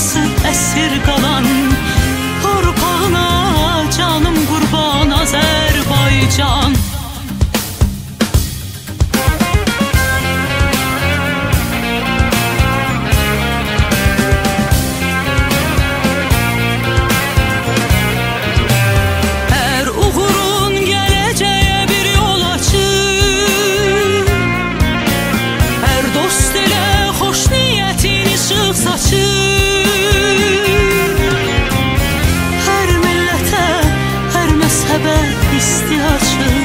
hasret esir kalan Torpağına canım kurban Azerbaycan. sebep ihtiyacım